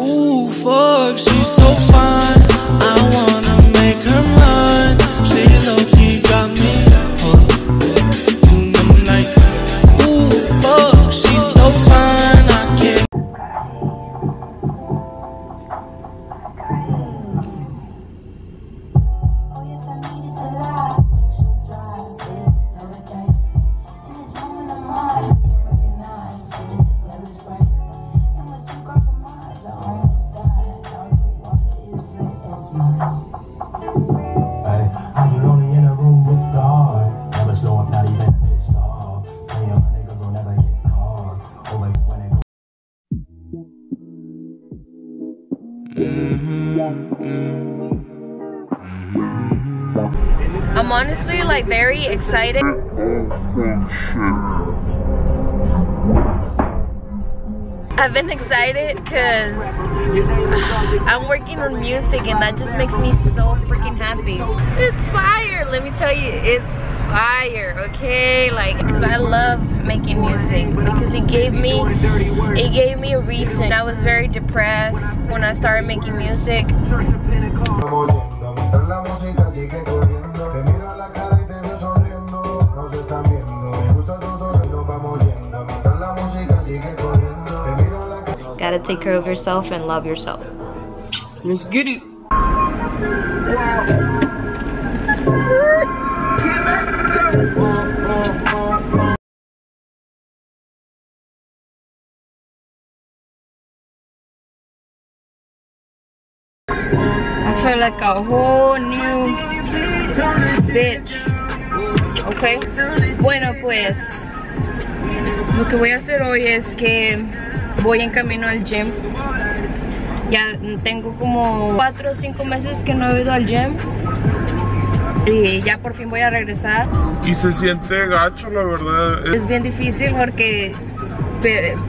Ooh, fuck, she's so Mm-hmm. I'm honestly like very excited. I've been excited because I'm working on music and that just makes me so freaking happy. It's let me tell you, it's fire, okay? Like, because I love making music because it gave me, it gave me a reason. I was very depressed when I started making music. Vamos yendo, mientras la música sigue corriendo. Te miro a la cara y te veo sonriendo. Nos están viendo, me gusta tu tono y nos vamos yendo. Mientras la música sigue corriendo. Te miro a la cara. Gotta take care of yourself and love yourself. Let's get it. I feel like a whole new bitch. Ok. Bueno, pues lo que voy a hacer hoy es que voy en camino al gym. Ya tengo como 4 o 5 meses que no he ido al gym. Y ya por fin voy a regresar. Y se siente gacho, la verdad. Es bien difícil porque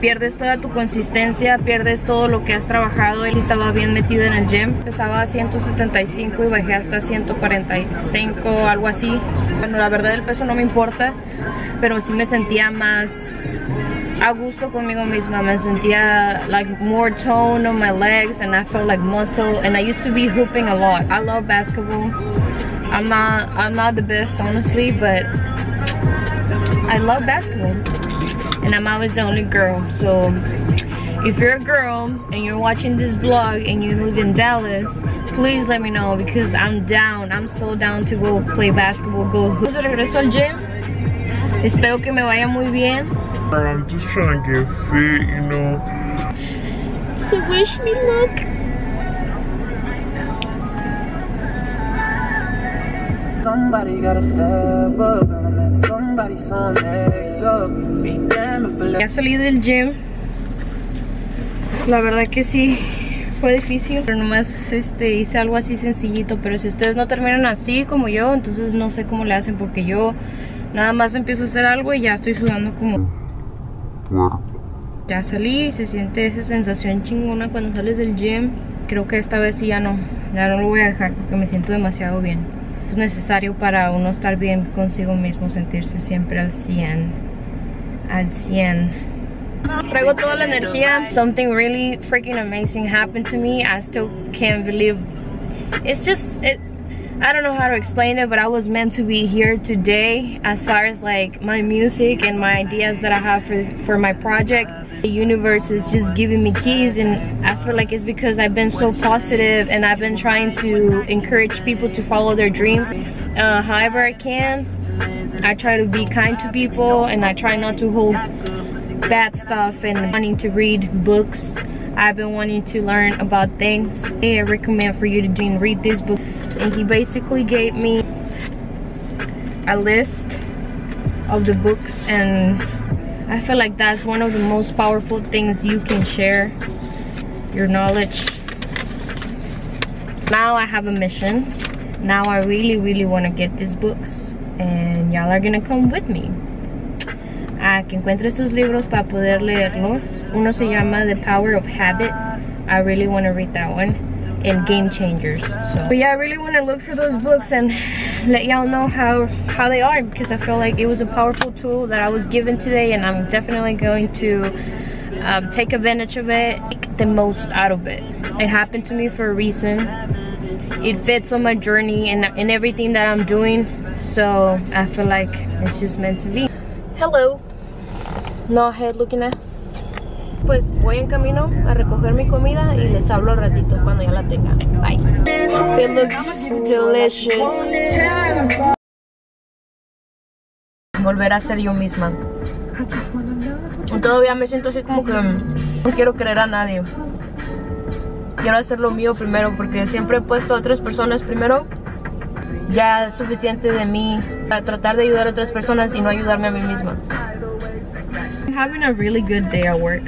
pierdes toda tu consistencia, pierdes todo lo que has trabajado. Yo estaba bien metido en el gym. Pesaba a 175 y bajé hasta 145, algo así. Bueno, la verdad el peso no me importa, pero sí me sentía más a gusto conmigo misma. Me sentía like more tone on my legs and I felt like muscle. And I used to be hooping a lot. I love basketball. I'm not I'm not the best honestly, but I love basketball. And I'm always the only girl. So if you're a girl and you're watching this vlog and you live in Dallas, please let me know because I'm down. I'm so down to go play basketball. Go hoop. Regreso al gym. Espero que me vaya muy bien. I'm just trying to get fit, you know. So wish me luck. Somebody gotta step up and next. Be damned Ya salí del gym. La verdad que sí fue difícil, pero nomás este, hice algo así sencillito. Pero si ustedes no terminan así como yo, entonces no sé cómo le hacen porque yo nada más empiezo a hacer algo y ya estoy sudando como... Ya salí y se siente esa sensación chingona cuando sales del gym. Creo que esta vez sí ya no, ya no lo voy a dejar porque me siento demasiado bien. Es necesario para uno estar bien consigo mismo, sentirse siempre al 100. Al 100. Traigo toda la energía. Something really freaking amazing happened to me. I still can't believe. It's just it. I don't know how to explain it, but I was meant to be here today. As far as like my music and my ideas that I have for for my project, the universe is just giving me keys, and I feel like it's because I've been so positive and I've been trying to encourage people to follow their dreams, uh, however I can. I try to be kind to people, and I try not to hold bad stuff and wanting to read books. I've been wanting to learn about things. I recommend for you to do and read this book. And he basically gave me a list of the books and I feel like that's one of the most powerful things you can share your knowledge. Now I have a mission. Now I really, really want to get these books and y'all are gonna come with me. A que encuentre estos libros para poder leerlos. Uno se llama The Power of Habit. I really want to read that one. And Game Changers. So, but yeah, I really want to look for those books and let y'all know how how they are because I feel like it was a powerful tool that I was given today, and I'm definitely going to um, take advantage of it, make the most out of it. It happened to me for a reason. It fits on my journey and, and everything that I'm doing. So I feel like it's just meant to be. Hello. No head looking ass. Pues voy en camino a recoger mi comida y les hablo al ratito cuando ya la tenga. Bye. It looks delicious. Volver a ser yo misma. Todavía me siento así como que no quiero querer a nadie. Quiero hacer lo mío primero porque siempre he puesto a otras personas primero. Ya es suficiente de mí para tratar de ayudar a otras personas y no ayudarme a mí misma. I'm having a really good day at work.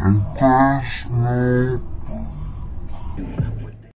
Entonces,